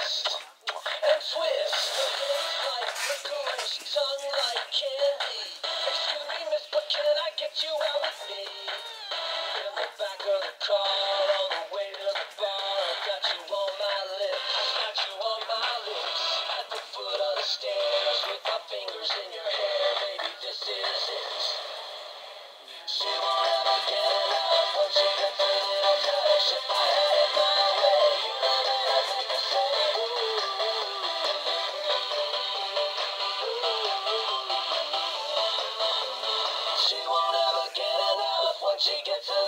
twist and twist like licorice, tongue like candy. Excuse me, miss, but can I get you out with me? In the back of the car, all the way to the bar, I got you on my lips. Got you on my lips. At the foot of the stairs, with my fingers in your hair, baby, this is it. So get